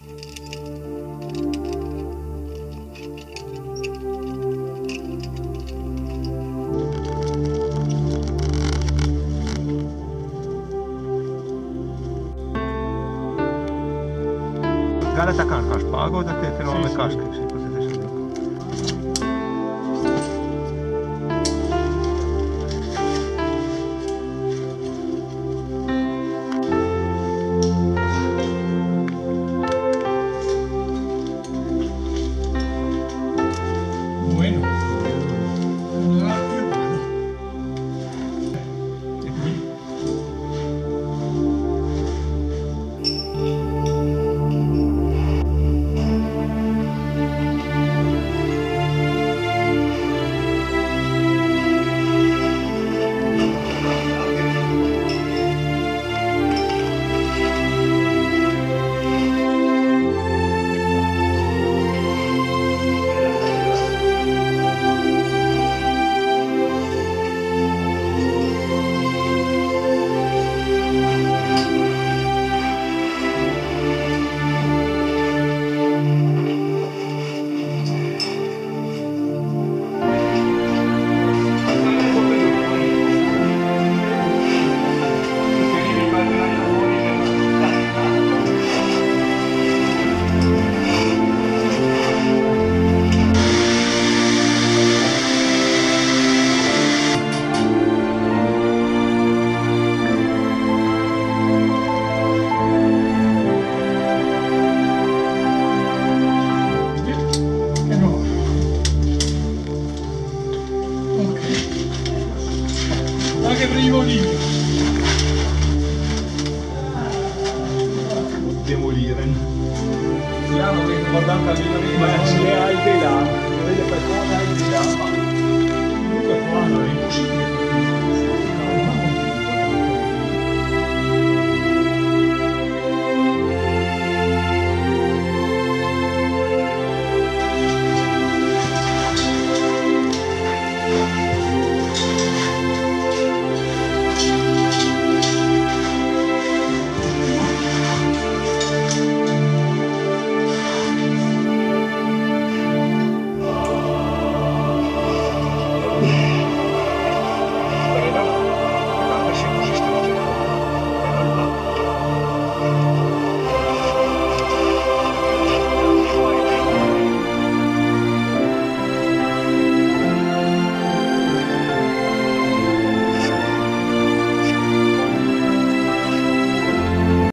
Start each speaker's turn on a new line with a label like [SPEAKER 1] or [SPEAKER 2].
[SPEAKER 1] Galeta kanskast pagoda te te lome kaskeksi, kun se
[SPEAKER 2] che primo di
[SPEAKER 3] demolire.
[SPEAKER 1] Piano che guardando al prima di
[SPEAKER 3] ma ce l'hai di là vede per come hai di là